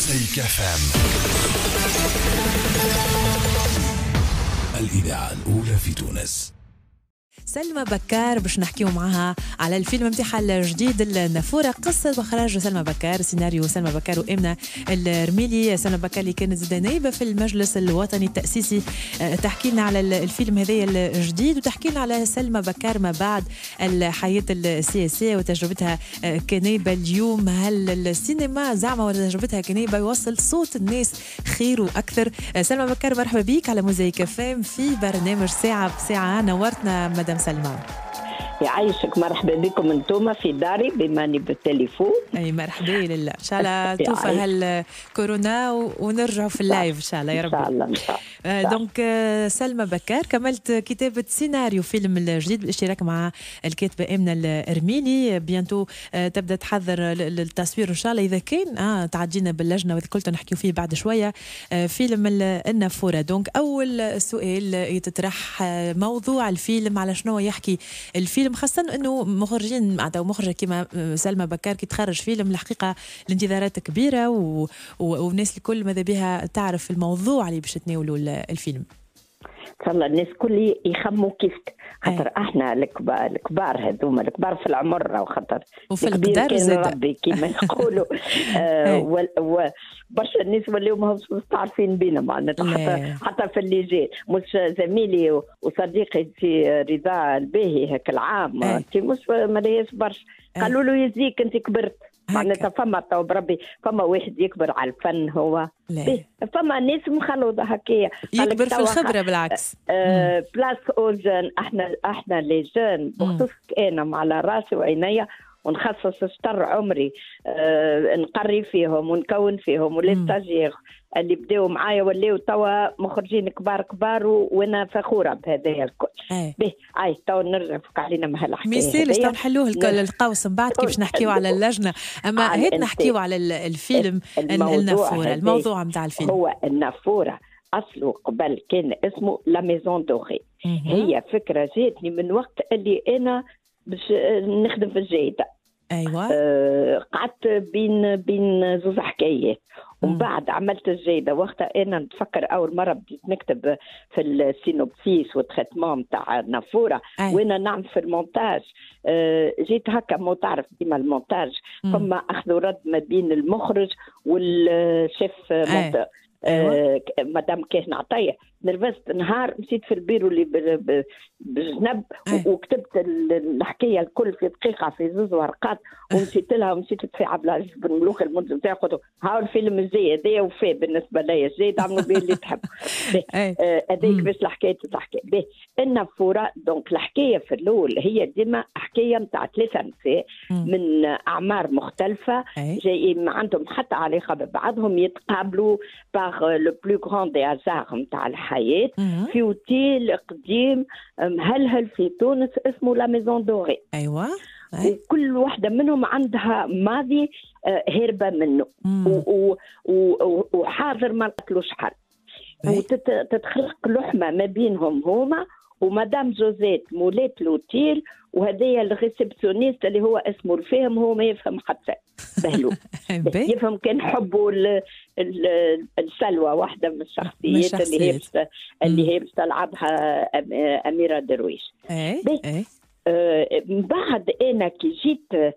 موزايك FM. الإذاعة الأولى في تونس. سلمى بكار باش نحكيو معها على الفيلم نتاعها الجديد النافورة قصة وإخراج سلمى بكار سيناريو سلمى بكار وآمنة الرميلي. سلمى بكار اللي كانت زاد نايبة في المجلس الوطني التأسيسي. آه، تحكي لنا على الفيلم هذايا الجديد وتحكي لنا على سلمى بكار ما بعد الحياة السياسية وتجربتها آه، كنايبة اليوم. هل السينما زعما ولا تجربتها كنايبة؟ يوصل صوت الناس خير وأكثر. آه، سلمى بكار مرحبا بك على موزايك FM في برنامج ساعة بساعة نورتنا مدام سلمى يعيشك مرحبا بكم أنتم في داري بما اني بالتليفون. أي مرحبا لله إن شاء الله توفى هالكورونا ونرجعوا في ال live إن شاء الله يا إن شاء رب الله إن شاء الله. آه، donc آه، سلمى بكار كملت كتابة سيناريو فيلم الجديد بالاشتراك مع الكاتبة آمنة الرميلي bientôt آه، تبدأ تحضر للتصوير إن شاء الله. إذا كان آه تعدينا باللجنة وإذا كنت نحكيو فيه بعد شوية. آه، فيلم ال- النافورة. donc أول سؤال يتطرح موضوع الفيلم. على شنو يحكي الفيلم؟ خاصة أنه مخرجين معناتها مخرجة كما آه، سلمى بكار كي تخرج فيلم الحقيقة الانتظارات كبيرة و... و... والناس الكل ماذا بها تعرف الموضوع اللي باش تناولوا ال- الفيلم. ان شاء الله الناس كل يخموا كيف خاطر إحنا الكبار الكبار هذوما الكبار في العمر راهو خاطر وفي القدر زاد. ربي كما يقولوا آه و- برشا الناس ولاو ماهمش مستعرفين بينا معناتها. حتى حتى في اللي جاي مش زميلي وصديقي في رضا الباهي هاك العام مش ما برشا. قالوا له يزيك انت كبرت هكا. معناتها فما تو بربي فما واحد يكبر على الفن هو. لا. فما ناس مخلوطه هكايا. يكبر في توا الخبره بالعكس. آه، بلاس أو جون إحنا إحنا لي جون بخصوص أنا على راسي وعينيا ونخصص شطر عمري. آه نقري فيهم ونكون فيهم ولي اللي بداوا معايا ولاو توا مخرجين كبار كبار وأنا فخورة بهذا الكل به أي توا نرجع فك علينا مع هالحكاية ما يسالش هذيا. تو نحلوه. القوس من بعد كيفاش نحكيو على اللجنة أما هات. نحكيو على ال- الفيلم النافورة الموضوع نتاع الفيلم هو النافورة أصله قبل كان اسمه La Maison مهم. هي فكرة جاتني من وقت اللي أنا باش نخدم في الجيدة أيوه. آه، قعدت بين بين زوز حكايات ومن. بعد عملت الجيدة. وقتها أنا نتفكر أول مرة بديت نكتب في ال synopsis وال traitement تاع نافورة. أي. وأنا نعمل في المونتاج. آه، جيت هكا مو تعرف ديما المونتاج. فما أخذ ورد ما بين المخرج والشيف مونتاج. أيوة. آه، مدام كاهن عطية. نرفزت نهار مشيت في البيرو اللي بجنب. و- وكتبت ال- الحكاية الكل في دقيقة في زوز ورقات ومشيت لها ومشيت في عبد العزيز بن ملوك المنتج نتاعي قلت هاو الفيلم الجاي هذايا وفي بالنسبة ليا الجاي تعملوا به اللي تحب أي. آه، هذيك. باش الحكاية تحكي به النافوره donc الحكاية في الأول هي ديما حكاية نتاع ثلاثة نساء. من أعمار مختلفة. جايين ما عندهم حتى علاقة ببعضهم يتقابلوا par le plus grand des hasards نتاع الحياة. في أوتيل قديم مهلهل في تونس اسمه La Maison Dorée أيوه. وكل واحدة منهم عندها ماضي آه، هربة منه وحاضر ما لقتلوش حل أي. وتتخلق لحمة ما بينهم هما ومدام جوزيت مولات l'hôtel وهذايا ال réceptionniste اللي هو اسمه الفهم هو ما يفهم حتى بهلو. يفهم كان حبه ال- ال- السلوى واحدة من الشخصيات اللي هي اللي هي باش تلعبها أميرة درويش. اي آه، من بعد أنا كي جيت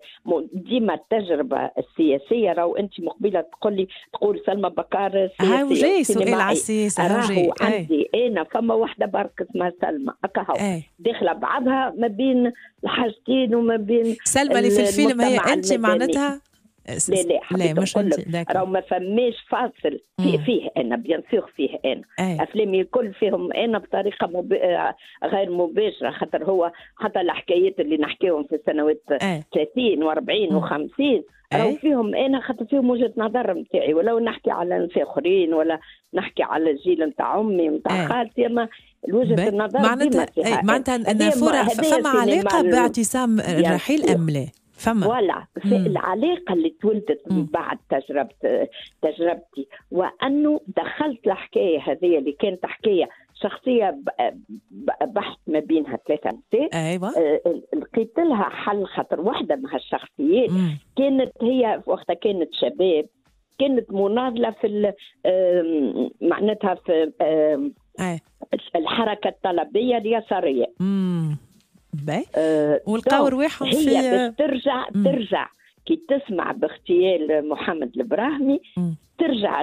ديما التجربة السياسية راهو أنت مقبلة تقول لي تقول سلمى بكار هاو جاي سؤال على. السياسة راهو. عندي أنا فما واحدة برك اسمها سلمى هكا هو اي داخلة بعضها ما بين الحاجتين وما بين سلمى اللي في الفيلم هي أنت المدني. لا لا لا حبيت مش نقول أنت. راهو ما فماش فاصل فيه, مم. فيه أنا بيان سور فيه أنا افلامي الكل فيهم أنا بطريقة مب... آه، غير مباشرة خاطر هو حتى الحكايات اللي نحكيهم في السنوات أي 30 و40 مم. و50 راهو. فيهم أنا خاطر فيهم وجهة نظر نتاعي ولو نحكي على ناس آخرين ولا نحكي على الجيل نتاع أمي نتاع. خالتي أما وجهه. النظر معناتها معناتها النافوره فما علاقه باعتصام الرحيل. أم لا فما. فوالا. العلاقة اللي تولدت. من بعد تجربه تجربتي. وأنه دخلت الحكاية هذه اللي كانت حكاية ب- بحث ما بينها ثلاثة نساء. أيوه. آه، لقيت لها حل خاطر واحدة من هالشخصيات. كانت هي وقتها كانت شباب. كانت مناضلة في معناتها في آم، أي. الحركة آه، ولقاو رواحهم هي في باش ترجع مم. ترجع كي تسمع باغتيال محمد البراهمي مم. ترجع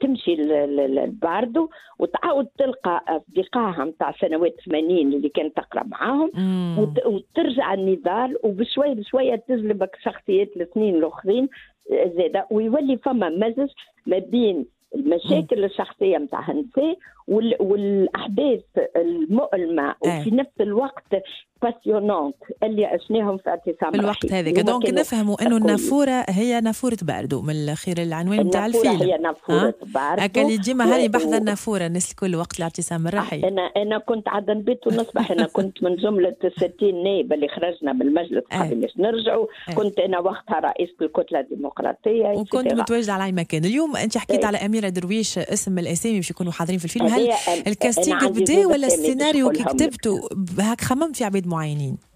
تمشي ل- ل- للباردو وتعاود تلقى أصدقائها نتاع سنوات 80 اللي كانت تقرأ معاهم مم. وت- وترجع النضال وبشوي بشوية تجلبك شخصيات الاثنين الآخرين آه، زاده ويولي فما مزج ما بين المشاكل الشخصية نتاع وال- والأحداث المؤلمة وفي آه. نفس الوقت passionnantes اللي عشناهم في اعتصام في الوقت رحيل. هذاك donc نفهموا أنه. النافورة هي نافورة باردو من الأخير العنوان نتاع الفيلم هي نافورة ها؟ باردو هكا اللي ديما هاني و- النافورة الناس الكل وقت الاعتصام الرحيل أنا أنا كنت عاد نبيت ونصبح أنا كنت من جملة 60 نائب اللي خرجنا من المجلس آه. قبل باش نرجعوا آه. كنت أنا وقتها رئيسة الكتلة الديمقراطية وكنت. متواجدة على اي مكان اليوم أنت حكيت إيه. على أميرة درويش سم الأسامي باش يكونوا حاضرين في الفيلم هل عندي بدا ولا السيناريو كي. كتبته هاك خممت في عباد معينين آه،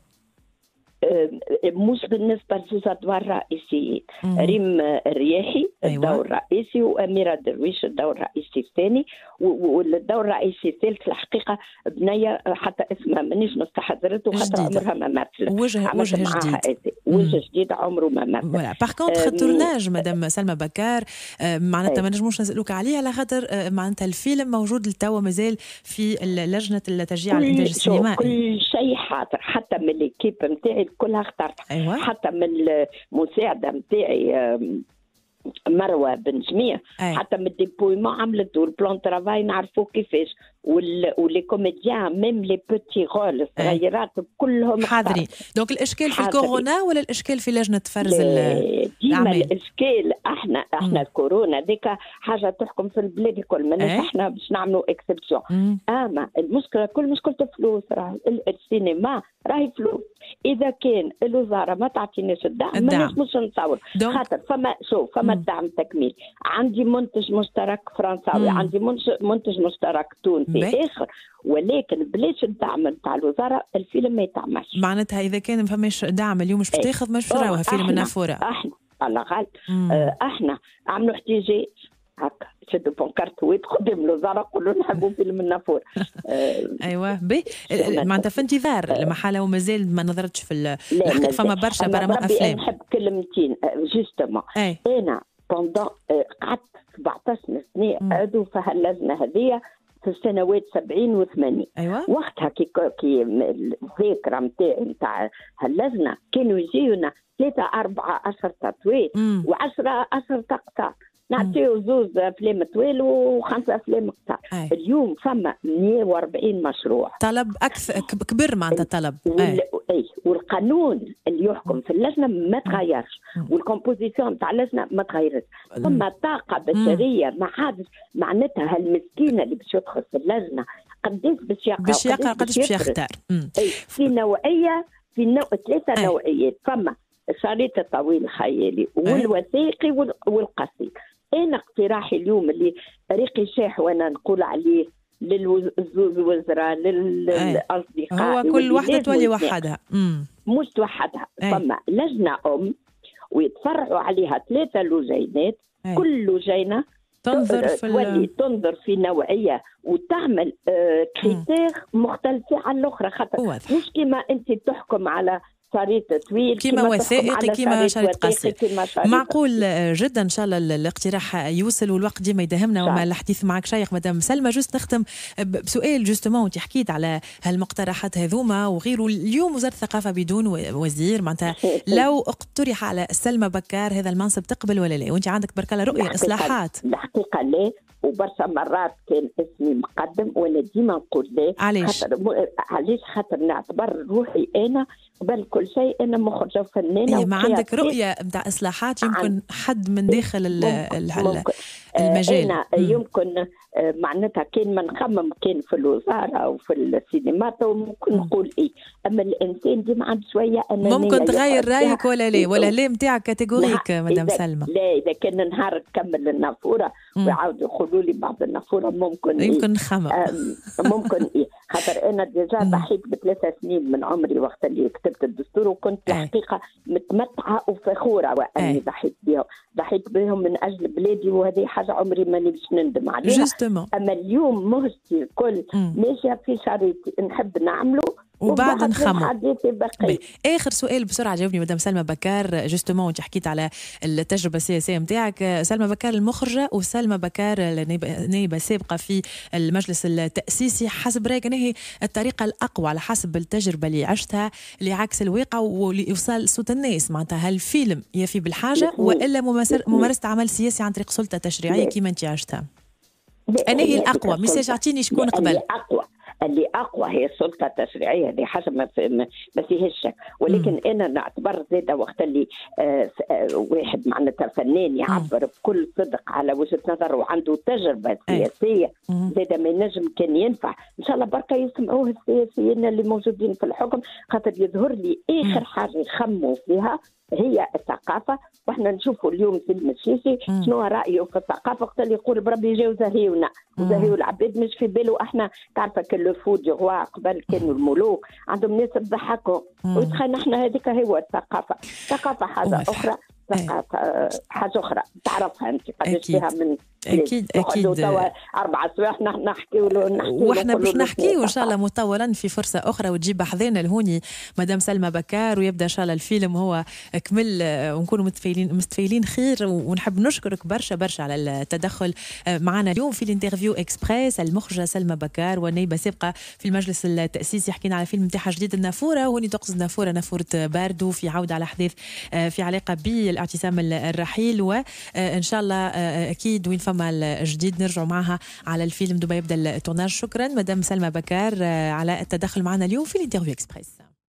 مش بالنسبة لزوز ادوار رئيسيين. ريم الرياحي أيوة. الدور الرئيسي وأميرة درويش الدور الرئيسي الثاني والدور الرئيسي الثالث الحقيقة بنية حتى اسمها مانيش مستحضرته خاطر. عمرها ما مثلت وجه وجه جديد. وجه جديد عمره ما مثل voilà par contre ال tournage madame سلمى بكار آه، معناتها. ما نجموش نسألوك عليه على خاطر آه، معناتها الفيلم موجود لتوا مازال في لجنة التشجيع على الإنتاج السينمائي كل شيء حاضر حتى من l'équipe نتاعي كلها اخترتها. أيوه. حتى من المساعده نتاعي آم، مروة بن جميع. أي. حتى من ال dépouillement عملت وال plan travail نعرفوا كيفاش. و les comédiens même les petits rôles الصغيرات كلهم حاضرين. donc الإشكال في. الكورونا ولا الإشكال في لجنة فرز لا، ديما. الإشكال إحنا إحنا الكورونا ديك حاجة تحكم في البلاد الكل ماناش إيه. إحنا باش نعملوا exception. أما المشكلة كل مشكلة فلوس راهي ال- السينما راهي فلوس إذا كان الوزارة ما تعطيناش الدعم الدعم. ما نتصور donc- خاطر فما شوف فما. الدعم التكميل عندي منتج مشترك فرنساوي. عندي منتج مشترك باهي. تونسي اخر ولكن بلاش الدعم نتاع الوزارة الفيلم ما يتعملش. معناتها إذا كان ما فماش دعم اليوم مش باش إيه. تاخذ مش أوه، تراوها فيلم النافوره أحنا على غالب. آه، أحنا عملوا احتجاج. هكا شدوا بونكارت قدام الوزارة قولوا نحبوا فيلم النافور آه، أيوه بي. معناتها؟ في انتظار. المحالة ومازال ما نظرتش في ال- لا الحقيقة مازال. فما برشا برامج أفلام. نحب كلمتين. جوستومون أي. أنا بوندون قعدت 17 سنة. عدو في هاللجنه هذيا. في السنوات 70 و80 أيوه. وقتها كي كي الذاكره نتاعي نتاع هاللجنة كانوا يجيونا ثلاثة أربعة عشر تطويل. وعشرة عشر تقطع. نعطيو زوز أفلام طويل وخمسة أفلام أي. اليوم فما 140 مشروع طلب أكثر كب- كبر معناتها الطلب وال... أي. والقانون اللي يحكم في اللجنة ما تغيرش. والكومبوزيسيون نتاع اللجنة ما تغيرتش ثم طاقة بشرية ما عادش معناتها هالمسكينة اللي باش يدخل في اللجنة قديش باش يقرأ باش يقرأ قداش باش. يختار. أي. في نوعية في نوع ثلاثة. نوعيات فما الشريط الطويل الخيالي والوثائقي وال- والقصير أنا اقتراحي اليوم اللي ريقي شاح وأنا نقول عليه للوزراء للأصدقاء هو كل وحدة تولي. وحدها. مش توحدها. فما لجنة أم ويتفرعوا عليها ثلاثة لجينات. كل لجينه تنظر في تولي ال... تنظر في نوعية وتعمل آه critères مختلفة عن الأخرى خاطر مش كيما أنت تحكم على شريط طويل كيما وثائقي، كيما شريط قصير. معقول آه، جدا إن شاء الله ال- الاقتراح يوصل والوقت ديما يدهمنا وما. الحديث معك شيخ. مدام سلمى juste نختم بسؤال justement. وانت حكيت على هالمقترحات هذوما وغيره. اليوم وزارة الثقافة بدون وزير معناتها. لو اقترح على سلمى بكار هذا المنصب تقبل ولا لا؟ وانت عندك بركة رؤية الحقيقة- إصلاحات. الحقيقة لا. وبرشا مرات كان اسمي مقدم وأنا ديما نقول لا. علاش؟ علاش؟ خاطر نعتبر روحي أنا قبل كل شيء أنا مخرجه فنانه إيه ما عندك. رؤية نتاع إصلاحات يمكن حد من داخل. المجال. آه، أنا مم. يمكن آه، معناتها كان ما نخمم كان في الوزارة أو في السينما تو ممكن مم. نقول إيه أما الإنسان ديما عنده شوية انانيه ممكن تغير يقعد رأيك. ولا لا ولا لا نتاعك catégorique لا، مدام سلمى لا إذا كان نهار تكمل النافورة. ويعاودوا يقولوا لي بعد النافورة ممكن إيه؟ يمكن نخمم آم، ممكن إيه خاطر أنا déjà. ضحيت بثلاثة سنين من عمري وقت اللي كتبت الدستور وكنت أي. الحقيقة متمتعة وفخورة وأني أي. ضحيت بهم ضحيت بهم من أجل بلادي وهذه حاجة عمري مانيش باش نندم عليها أما اليوم مهجتي الكل. ماشيه في شريطي نحب نعمله وبعد بقي ben. آخر سؤال بسرعة جاوبني مدام سلمى بكار justement وانت حكيت على التجربة السياسية نتاعك سلمى بكار المخرجة وسلمى بكار النائبة- نائبه سابقه في المجلس التأسيسي حسب رأيك هي الطريقة الأقوى على حسب التجربة اللي عشتها لعكس الواقع يوصل صوت الناس معناتها هل الفيلم يفي بالحاجة. وإلا ممارسه عمل سياسي عن طريق سلطة تشريعية لا. كيما انت عشتها لا، أنا هي هذيك ميساج السلطة. أعطيني شكون قبل. اقوى اللي أقوى هي السلطة التشريعية هذه حاجة ما في ما ما فيهاش ولكن مم. أنا نعتبر زاده وقت اللي آه آه واحد معناتها فنان يعبر بكل صدق على وجهة نظره وعنده تجربة. سياسية. زاده ما ينجم كان ينفع إن شاء الله بركة يسمعوه السياسيين اللي موجودين في الحكم خاطر يظهر لي آخر حاجة يخموا فيها هي الثقافة وإحنا نشوفوا اليوم الشيشي مم. شنو رأيه في الثقافة وقت اللي يقول بربي جاو زهيونا. زهيو العباد مش في باله إحنا تعرف كل لو فو دي روا قبل كانوا الملوك عندهم ناس تضحكوا مم. وتخيل إحنا هذيك هو الثقافة الثقافه حاجة. أخرى أي. ثقافة حاجة أخرى تعرفها أنت قداش. فيها من أكيد. توا أربع سوايع نح- نحكيو له وإحنا باش نحكيو ان شاء الله مطولا في فرصة أخرى وتجيب حذانا لهوني مدام سلمى بكار ويبدأ إن شاء الله الفيلم هو كمل آه، ونكونوا متفائلين مستفائلين خير ونحب نشكرك برشا برشا على التدخل آه، معنا اليوم في ال interview express المخرجة سلمى بكار ونائبه سابقة في المجلس التأسيسي حكينا على فيلم نتاعها جديد النافورة وهوني تقصد نافوره نافورة باردو في عودة على أحداث آه، في علاقة بالإعتصام الرحيل وان شاء الله أكيد وين فما الجديد نرجعوا معها على الفيلم دوبا يبدأ ال tournage شكرا مدام سلمى بكار آه، على التدخل معنا اليوم في ال interview express.